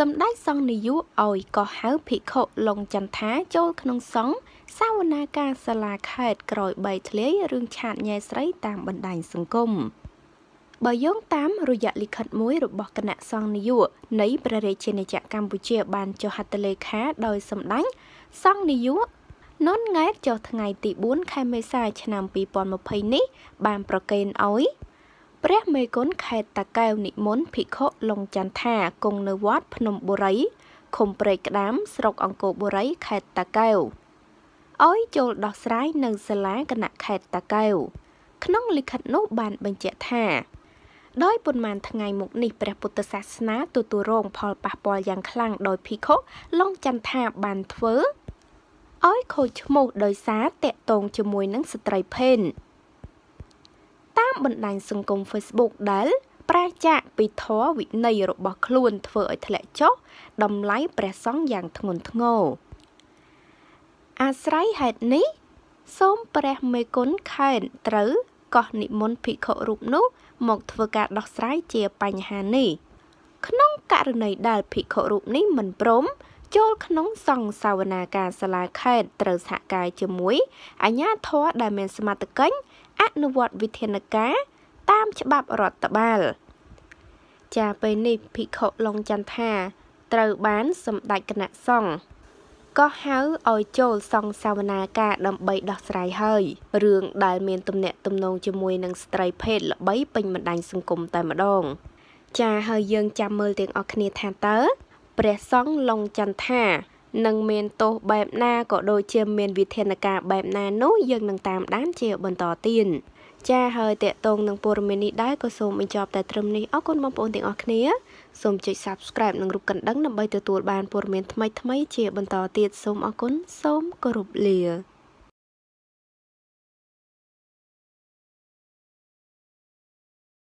សម្ដេចសង្ឃនាយកឲ្យកោះហៅភិក្ខុលងចន្ទថាចូលក្នុងសង្ឃសាវនាការសាលាខេត្តក្រោយបីធ្លាយរឿងឆាតញ៉ែស្រីតាមបណ្ដាញសង្គមបើយោងតាមរយៈលិខិតមួយរបស់គណៈសង្ឃនាយកនៃព្រះរាជាណាចក្រកម្ពុជាបានចុះហត្ថលេខាដោយសម្ដេចសង្ឃនាយកននង៉ែតចុះថ្ងៃទី4ខែមេសាឆ្នាំ2020នេះបានប្រកេនឲ្យ ព្រះមេគុណខេត្តតាកែវនិមន្តភិក្ខុលងចន្ទថាគង់នៅវត្តភ្នំបុរីឃុំព្រែកក្តាមស្រុកអង្គរបុរីខេត្តតាកែវឲ្យចូលដោះស្រាយនៅសាលាគណៈខេត្តតាកែវក្នុងលិខិតនោះបានបញ្ជាក់ថាដោយប៉ុន្មានថ្ងៃមុខនេះព្រះពុទ្ធសាសនាទទួលរងផលប៉ះពាល់យ៉ាងខ្លាំងដោយភិក្ខុលងចន្ទថាបានធ្វើឲ្យខូចឈ្មោះដោយសារតាក់ទងជាមួយនឹងស្ត្រីភេន តាមបណ្ដាញសង្គម Facebook ដែលប្រាចាកពីធម៌វិន័យរបស់ខ្លួនធ្វើឲ្យធ្លាក់ចុះតម្លៃព្រះសង្ឃយ៉ាងធ្ងន់ធ្ងរអាស្រ័យហេតុនេះ សូមព្រះមេគុណខេនត្រូវកោះនិមន្តភិក្ខុរូបនោះ មកធ្វើការដោះស្រាយជាបញ្ហានេះក្នុងករណីដែលភិក្ខុរូបនេះមិនព្រមចូលក្នុងសង្ឃសាវនាការសាលាខេត្តត្រូវសហការជាមួយអាជ្ញាធរដែលមានសមត្ថកិច្ចអ នុវត្តវិធានការតាមច្បាប់រដ្ឋបាល ចាពេលនេះភិក្ខុឡុងចន្ទថាត្រូវបានសម្ដេចគណៈសង្ឃក៏ហៅឲ្យចូលសង្ឃសាវនាការដើម្បីដោះស្រាយហើយរឿងដែលមានទំនាក់ទំនងជាមួយនឹងស្ត្រីភេទល្បីពេញបណ្ដាញសង្គមតែម្ដង ចាហើយយើងចាំមើលទាំងអស់គ្នាថាតើព្រះសង្ឃឡុងចន្ទថា នឹងមានទោសបែបណាក៏ដូចជាមានវិធានការបែបណានោះយើងនឹងតាមដានជាបន្តទៀតចាហើយតកតងនឹងព័ត៌មាននេះដែរក៏សូមបញ្ចប់តែត្រឹមនេះអរគុណបងប្អូនទាំងអស់គ្នាសូមចុច Subscribe និងរូបកណ្ដឹងដើម្បីទទួលបានព័ត៌មានថ្មីៗជាបន្តទៀតសូមអរគុណសូមគោរពលា